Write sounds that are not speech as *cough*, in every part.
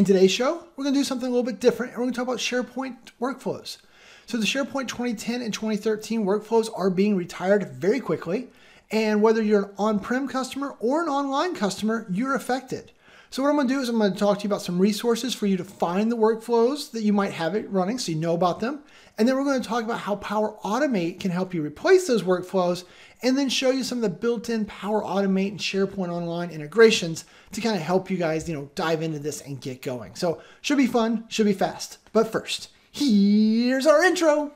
In today's show, we're going to do something a little bit different and we're going to talk about SharePoint workflows. So the SharePoint 2010 and 2013 workflows are being retired very quickly. And whether you're an on-prem customer or an online customer, you're affected. So what I'm to do is I'm to talk to you about some resources for you to find the workflows that you might have it running so you know about them. And then we're going to talk about how Power Automate can help you replace those workflows and then show you some of the built-in Power Automate and SharePoint Online integrations to kind of help you guys, you know, dive into this and get going. So should be fun, should be fast. But first, here's our intro.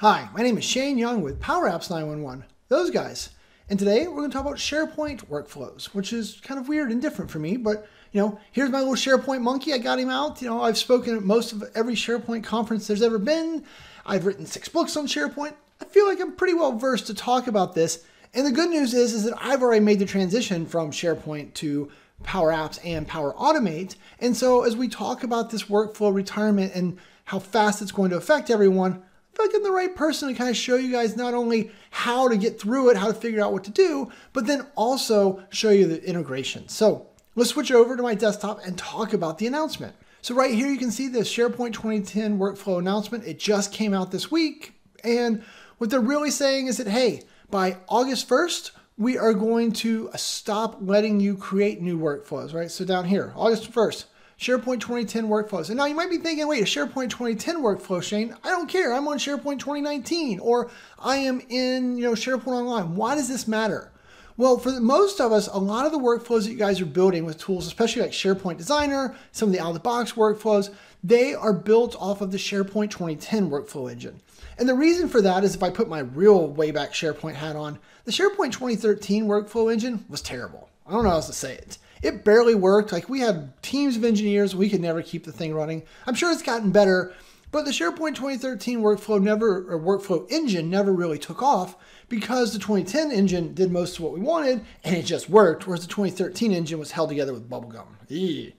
Hi, my name is Shane Young with Power Apps 911. Those guys. And today we're going to talk about SharePoint workflows, which is kind of weird and different for me, but you know, here's my little SharePoint monkey. I got him out. You know, I've spoken at most of every SharePoint conference there's ever been. I've written six books on SharePoint. I feel like I'm pretty well versed to talk about this. And the good news is, is that I've already made the transition from SharePoint to Power Apps and Power Automate. And so as we talk about this workflow retirement and how fast it's going to affect everyone, feel like I'm the right person to kind of show you guys not only how to get through it, how to figure out what to do, but then also show you the integration. So let's switch over to my desktop and talk about the announcement. So right here, you can see the SharePoint 2010 workflow announcement. It just came out this week. And what they're really saying is that, hey, by August 1st, we are going to stop letting you create new workflows, right? So down here, August 1st, SharePoint 2010 workflows. And now you might be thinking, wait, a SharePoint 2010 workflow, Shane? I don't care. I'm on SharePoint 2019 or I am in, you know, SharePoint Online. Why does this matter? Well, for most of us, a lot of the workflows that you guys are building with tools, especially like SharePoint Designer, some of the out-of-the-box workflows, they are built off of the SharePoint 2010 workflow engine. And the reason for that is if I put my real way back SharePoint hat on, the SharePoint 2013 workflow engine was terrible. I don't know how else to say it. It barely worked. Like we had teams of engineers, we could never keep the thing running. I'm sure it's gotten better, but the SharePoint 2013 workflow never or workflow engine never really took off because the 2010 engine did most of what we wanted and it just worked, whereas the 2013 engine was held together with bubblegum. Eee.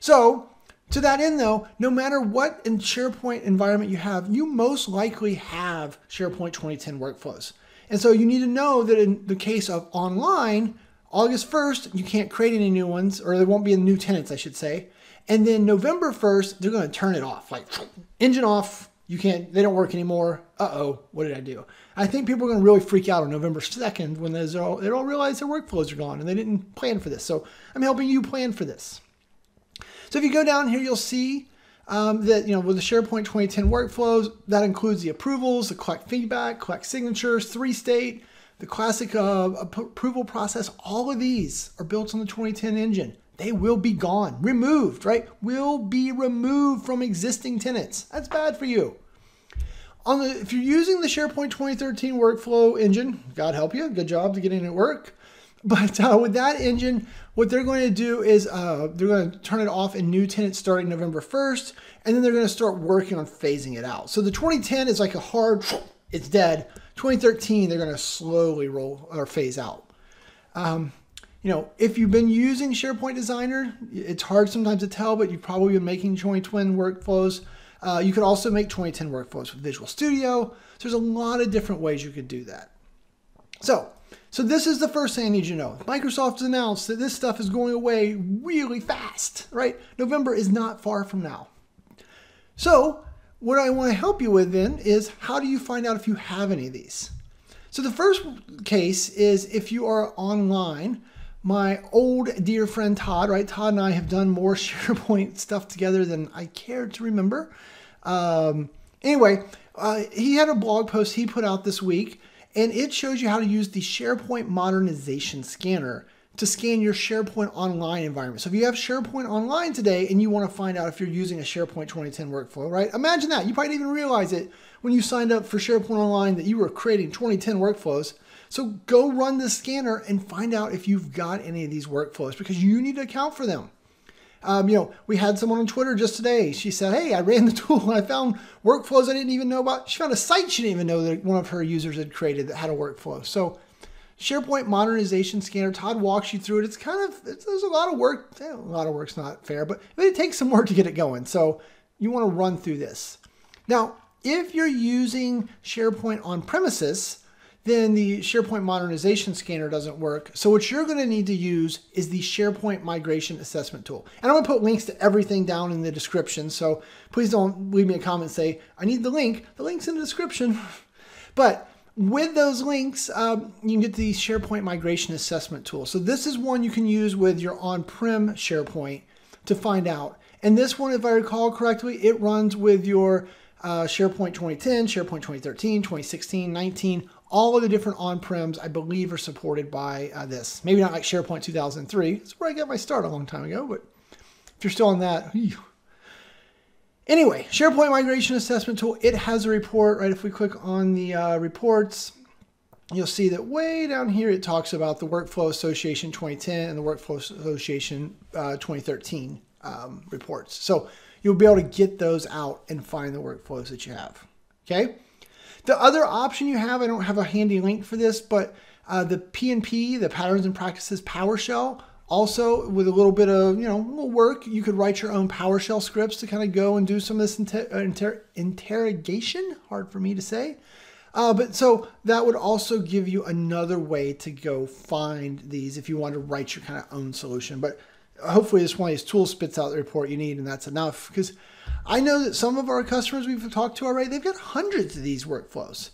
So to that end, though, no matter what in SharePoint environment you have, you most likely have SharePoint 2010 workflows. And so you need to know that in the case of online, August 1st, you can't create any new ones, or there won't be any new tenants, I should say. And then November 1st, they're going to turn it off. Like, *sniffs* engine off, you can't, they don't work anymore. Uh oh, what did I do? I think people are going to really freak out on November 2nd when they all, all realize their workflows are gone and they didn't plan for this. So I'm helping you plan for this. So if you go down here, you'll see um, that, you know, with the SharePoint 2010 workflows, that includes the approvals, the collect feedback, collect signatures, three state, the classic uh, approval process, all of these are built on the 2010 engine. They will be gone, removed, right? Will be removed from existing tenants. That's bad for you. On the, if you're using the SharePoint 2013 workflow engine, God help you, good job to getting it work. But uh, with that engine, what they're going to do is uh, they're going to turn it off in new tenants starting November 1st, and then they're going to start working on phasing it out. So the 2010 is like a hard, it's dead. 2013, they're going to slowly roll or phase out. Um, you know, if you've been using SharePoint Designer, it's hard sometimes to tell, but you've probably been making joint twin workflows. Uh, you could also make 2010 workflows with Visual Studio. So there's a lot of different ways you could do that. So, so this is the first thing I need you to know. Microsoft announced that this stuff is going away really fast, right? November is not far from now. So what I want to help you with then is how do you find out if you have any of these? So the first case is if you are online, my old dear friend Todd, right? Todd and I have done more *laughs* SharePoint stuff together than I care to remember. Um, anyway, uh, he had a blog post he put out this week, and it shows you how to use the SharePoint Modernization Scanner to scan your SharePoint Online environment. So if you have SharePoint Online today and you want to find out if you're using a SharePoint 2010 workflow, right? Imagine that. You probably didn't even realize it when you signed up for SharePoint Online that you were creating 2010 workflows. So go run the scanner and find out if you've got any of these workflows because you need to account for them. Um, you know, we had someone on Twitter just today. She said, "Hey, I ran the tool and I found workflows I didn't even know about." She found a site she didn't even know that one of her users had created that had a workflow. So, SharePoint Modernization Scanner. Todd walks you through it. It's kind of it's, there's a lot of work. Eh, a lot of work's not fair, but it takes some work to get it going. So you want to run through this. Now, if you're using SharePoint on premises, then the SharePoint modernization scanner doesn't work. So what you're going to need to use is the SharePoint migration assessment tool. And I'm going to put links to everything down in the description. So please don't leave me a comment say, I need the link. The link's in the description. *laughs* but with those links, um, you can get the SharePoint migration assessment tool. So this is one you can use with your on-prem SharePoint to find out. And this one, if I recall correctly, it runs with your uh, SharePoint 2010, SharePoint 2013, 2016, 19, all of the different on-prems I believe are supported by uh, this. Maybe not like SharePoint 2003. That's where I got my start a long time ago, but if you're still on that. *laughs* Anyway, SharePoint Migration Assessment Tool, it has a report, right? If we click on the uh, reports, you'll see that way down here it talks about the Workflow Association 2010 and the Workflow Association uh, 2013 um, reports. So you'll be able to get those out and find the workflows that you have. Okay. The other option you have, I don't have a handy link for this, but uh, the PNP, the Patterns and Practices PowerShell, also, with a little bit of, you know, work, you could write your own PowerShell scripts to kind of go and do some of this inter inter interrogation. Hard for me to say. Uh, but so that would also give you another way to go find these if you want to write your kind of own solution. But hopefully this one of these tools spits out the report you need and that's enough. Because I know that some of our customers we've talked to already, they've got hundreds of these workflows.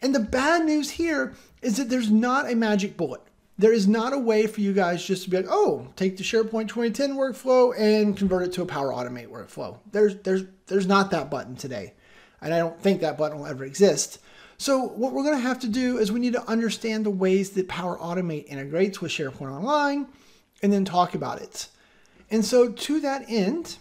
And the bad news here is that there's not a magic bullet there is not a way for you guys just to be like, oh, take the SharePoint 2010 workflow and convert it to a Power Automate workflow. There's there's there's not that button today. And I don't think that button will ever exist. So what we're going to have to do is we need to understand the ways that Power Automate integrates with SharePoint Online and then talk about it. And so to that end,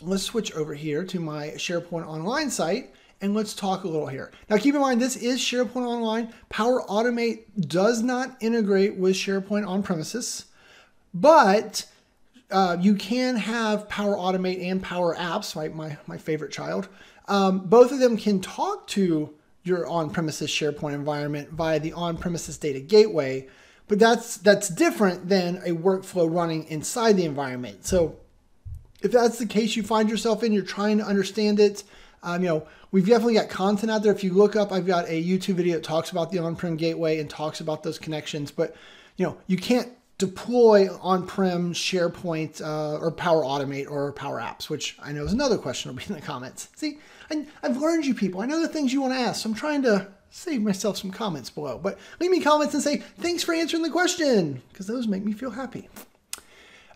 let's switch over here to my SharePoint Online site and let's talk a little here. Now keep in mind, this is SharePoint Online. Power Automate does not integrate with SharePoint on premises, but uh, you can have Power Automate and Power Apps? My, my favorite child. Um, both of them can talk to your on-premises SharePoint environment via the on-premises data gateway, but that's that's different than a workflow running inside the environment. So if that's the case you find yourself in, you're trying to understand it, um, you know, we've definitely got content out there. If you look up, I've got a YouTube video that talks about the on-prem gateway and talks about those connections. But you know, you can't deploy on-prem SharePoint uh, or Power Automate or Power Apps, which I know is another question will be in the comments. See, I, I've learned you people. I know the things you want to ask, so I'm trying to save myself some comments below. But leave me comments and say, thanks for answering the question, because those make me feel happy.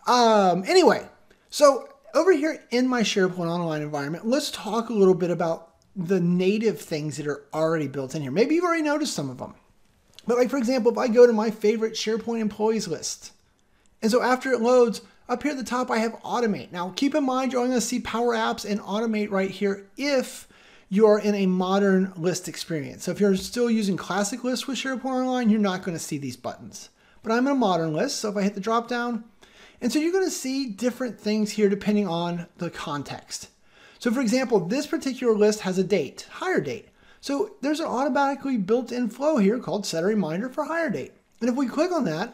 Um, anyway, so over here in my SharePoint Online environment, let's talk a little bit about the native things that are already built in here. Maybe you've already noticed some of them. But like, for example, if I go to my favorite SharePoint employees list, and so after it loads, up here at the top, I have Automate. Now, keep in mind, you're only to see Power Apps and Automate right here if you're in a modern list experience. So if you're still using classic lists with SharePoint Online, you're not going to see these buttons. But I'm in a modern list, so if I hit the drop down, and so you're going to see different things here depending on the context. So for example, this particular list has a date, hire date. So there's an automatically built-in flow here called set a reminder for hire date. And if we click on that,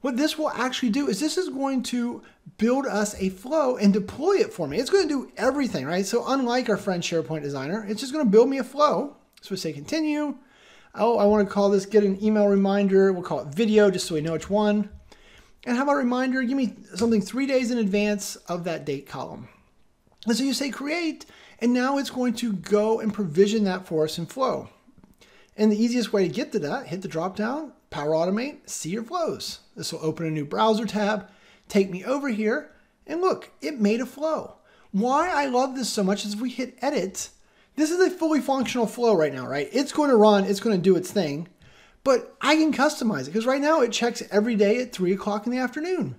what this will actually do is this is going to build us a flow and deploy it for me. It's going to do everything, right? So unlike our friend SharePoint Designer, it's just going to build me a flow. So we say continue. Oh, I want to call this get an email reminder. We'll call it video just so we know which one. And how about a reminder? Give me something three days in advance of that date column. And so you say create, and now it's going to go and provision that for us in Flow. And the easiest way to get to that, hit the drop down, Power Automate, see your flows. This will open a new browser tab, take me over here, and look, it made a flow. Why I love this so much is if we hit edit, this is a fully functional flow right now, right? It's going to run, it's going to do its thing. But I can customize it because right now it checks every day at 3 o'clock in the afternoon.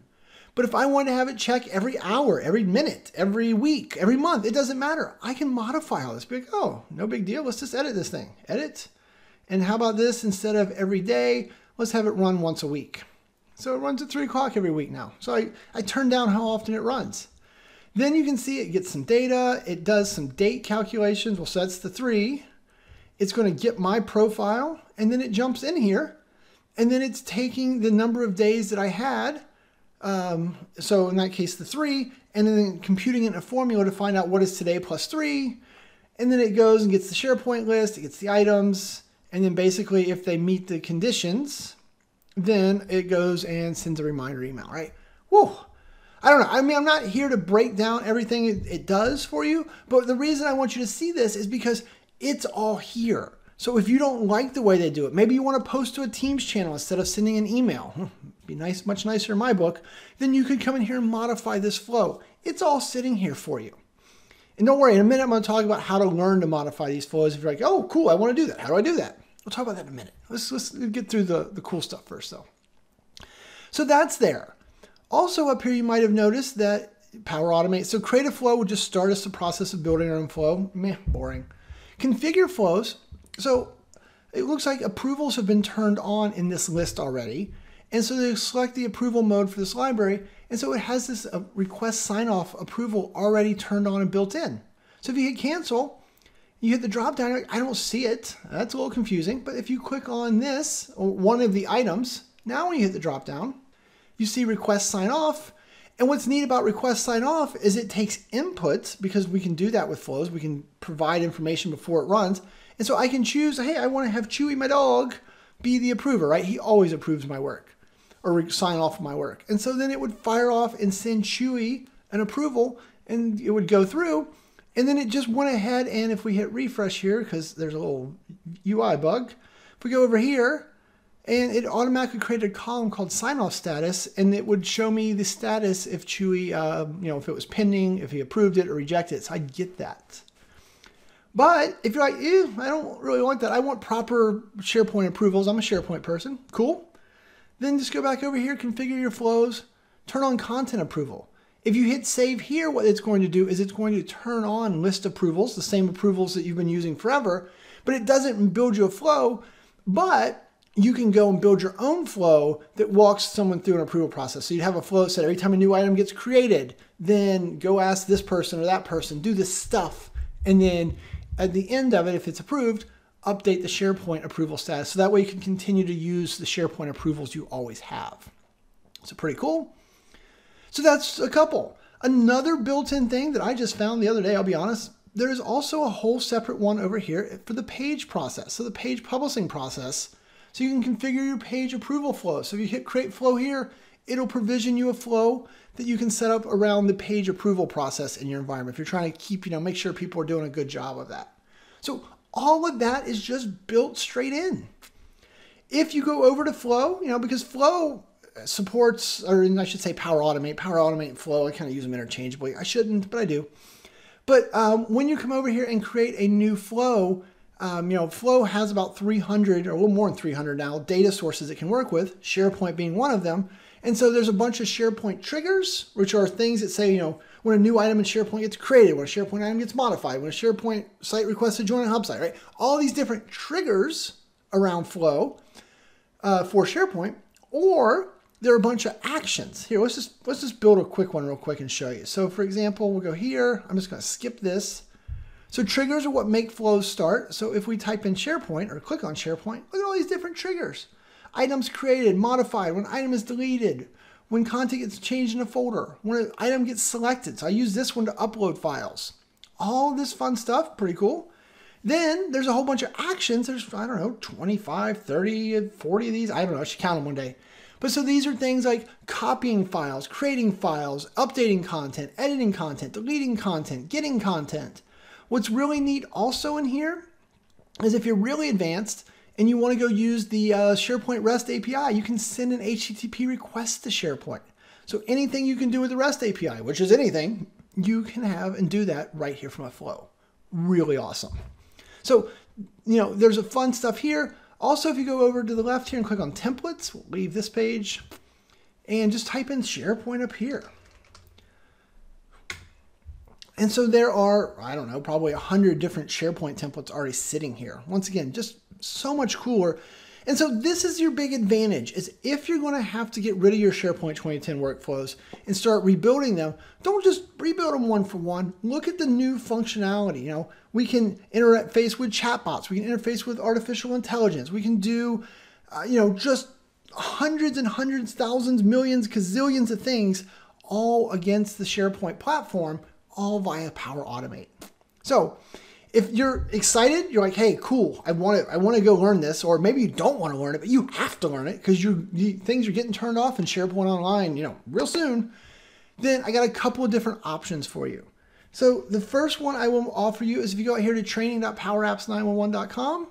But if I want to have it check every hour, every minute, every week, every month, it doesn't matter. I can modify all this. Be like, oh, no big deal. Let's just edit this thing. Edit. And how about this? Instead of every day, let's have it run once a week. So it runs at 3 o'clock every week now. So I, I turn down how often it runs. Then you can see it gets some data. It does some date calculations. Well, so that's the 3 it's going to get my profile and then it jumps in here and then it's taking the number of days that I had. Um, so in that case, the three, and then computing it in a formula to find out what is today plus three. And then it goes and gets the SharePoint list, it gets the items, And then basically, if they meet the conditions, then it goes and sends a reminder email, right? Whoa. I don't know. I mean, I'm not here to break down everything it, it does for you, but the reason I want you to see this is because it's all here. So if you don't like the way they do it, maybe you want to post to a Teams channel instead of sending an email. Hmm, be nice, much nicer in my book. Then you could come in here and modify this flow. It's all sitting here for you. And don't worry, in a minute I'm going to talk about how to learn to modify these flows. If you're like, oh, cool, I want to do that. How do I do that? We'll talk about that in a minute. Let's, let's get through the, the cool stuff first, though. So that's there. Also up here, you might have noticed that Power Automate. So create a flow would just start us the process of building our own flow. Meh, boring. Configure flows so it looks like approvals have been turned on in this list already. And so they select the approval mode for this library. And so it has this uh, request sign off approval already turned on and built in. So if you hit cancel, you hit the drop down, I don't see it. That's a little confusing. But if you click on this, or one of the items, now when you hit the drop down, you see request sign off. And what's neat about request sign off is it takes inputs because we can do that with flows. We can provide information before it runs. And so I can choose, hey, I want to have Chewy, my dog, be the approver, right? He always approves my work or sign off my work. And so then it would fire off and send Chewy an approval and it would go through. And then it just went ahead and if we hit refresh here, because there's a little UI bug, if we go over here and it automatically created a column called sign off status and it would show me the status if Chewy, uh, you know, if it was pending, if he approved it or rejected it. So I get that. But if you're like, ew, I don't really want that. I want proper SharePoint approvals. I'm a SharePoint person. Cool. Then just go back over here, configure your flows, turn on content approval. If you hit save here, what it's going to do is it's going to turn on list approvals, the same approvals that you've been using forever, but it doesn't build you a flow, but you can go and build your own flow that walks someone through an approval process. So you'd have a flow set every time a new item gets created, then go ask this person or that person, do this stuff, and then at the end of it, if it's approved, update the SharePoint approval status. So that way you can continue to use the SharePoint approvals you always have. So pretty cool. So that's a couple. Another built-in thing that I just found the other day, I'll be honest, there is also a whole separate one over here for the page process. So the page publishing process. So you can configure your page approval flow. So if you hit create flow here, it'll provision you a flow that you can set up around the page approval process in your environment if you're trying to keep, you know, make sure people are doing a good job of that. So all of that is just built straight in. If you go over to Flow, you know, because Flow supports, or I should say Power Automate, Power Automate and Flow, I kind of use them interchangeably. I shouldn't, but I do. But um, when you come over here and create a new flow, um, you know, Flow has about 300 or a little more than 300 now data sources it can work with, SharePoint being one of them. And so there's a bunch of SharePoint triggers, which are things that say, you know, when a new item in SharePoint gets created, when a SharePoint item gets modified, when a SharePoint site requests to join a hub site, right? All these different triggers around Flow uh, for SharePoint, or there are a bunch of actions. Here, let's just let's just build a quick one real quick and show you. So for example, we'll go here. I'm just going to skip this. So triggers are what make flows start. So if we type in SharePoint or click on SharePoint, look at all these different triggers items created, modified, when item is deleted, when content gets changed in a folder, when an item gets selected. So I use this one to upload files. All this fun stuff, pretty cool. Then there's a whole bunch of actions. There's, I don't know, 25, 30, 40 of these. I don't know, I should count them one day. But so these are things like copying files, creating files, updating content, editing content, deleting content, getting content. What's really neat also in here is if you're really advanced, and you want to go use the uh, SharePoint REST API, you can send an HTTP request to SharePoint. So anything you can do with the REST API, which is anything, you can have and do that right here from a flow. Really awesome. So, you know, there's a fun stuff here. Also, if you go over to the left here and click on templates, we'll leave this page and just type in SharePoint up here. And so there are, I don't know, probably a hundred different SharePoint templates already sitting here. Once again, just so much cooler. And so this is your big advantage is if you're going to have to get rid of your SharePoint 2010 workflows and start rebuilding them, don't just rebuild them one for one. Look at the new functionality. You know, we can interface with chatbots. We can interface with artificial intelligence. We can do, uh, you know, just hundreds and hundreds, thousands, millions, gazillions of things all against the SharePoint platform, all via Power Automate. So if you're excited, you're like, hey, cool, I want to, I want to go learn this, or maybe you don't want to learn it, but you have to learn it because you things are getting turned off in SharePoint Online, you know, real soon. Then I got a couple of different options for you. So the first one I will offer you is if you go out here to training.powerapps911.com,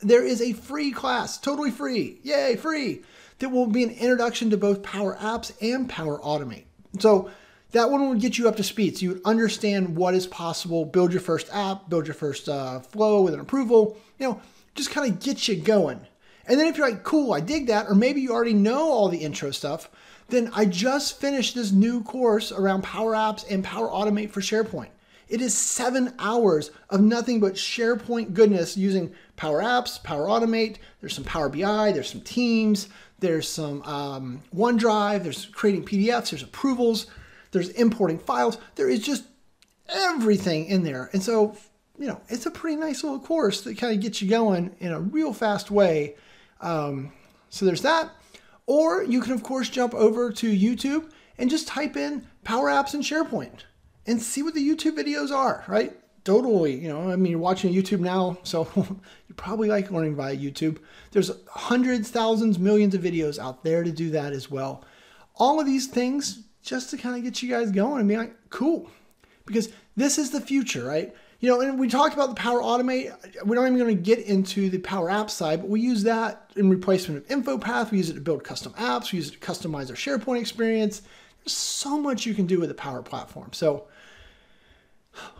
there is a free class, totally free, yay, free, that will be an introduction to both Power Apps and Power Automate. So that one will get you up to speed. So you would understand what is possible, build your first app, build your first uh, flow with an approval, you know, just kind of get you going. And then if you're like, cool, I dig that, or maybe you already know all the intro stuff, then I just finished this new course around Power Apps and Power Automate for SharePoint. It is seven hours of nothing but SharePoint goodness using Power Apps, Power Automate. There's some Power BI, there's some Teams, there's some um, OneDrive, there's creating PDFs, there's approvals, there's importing files. There is just everything in there. And so, you know, it's a pretty nice little course that kind of gets you going in a real fast way. Um, so there's that. Or you can, of course, jump over to YouTube and just type in Power Apps and SharePoint and see what the YouTube videos are, right? Totally, you know, I mean, you're watching YouTube now, so *laughs* you probably like learning via YouTube. There's hundreds, thousands, millions of videos out there to do that as well. All of these things just to kind of get you guys going and be like, cool, because this is the future, right? You know, and we talked about the Power Automate. We're not even going to get into the Power App side, but we use that in replacement of InfoPath. We use it to build custom apps. We use it to customize our SharePoint experience. There's so much you can do with the Power Platform. So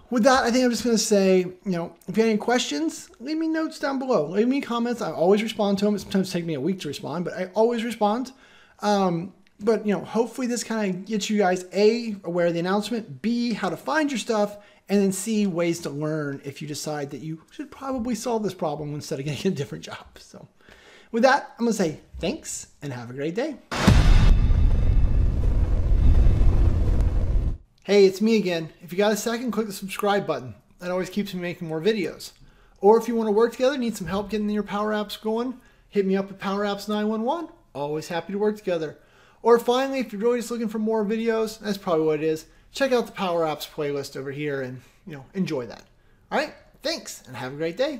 with that, I think I'm just going to say, you know, if you have any questions, leave me notes down below. Leave me comments. I always respond to them. It sometimes take me a week to respond, but I always respond. Um, but you know, hopefully this kind of gets you guys A, aware of the announcement, B, how to find your stuff, and then C, ways to learn if you decide that you should probably solve this problem instead of getting a different job. So with that, I'm gonna say thanks and have a great day. Hey, it's me again. If you got a second, click the subscribe button. That always keeps me making more videos. Or if you want to work together, need some help getting your Power Apps going, hit me up at Power Apps 911. Always happy to work together. Or finally, if you're really just looking for more videos, that's probably what it is. Check out the Power Apps playlist over here and, you know, enjoy that. All right, thanks and have a great day.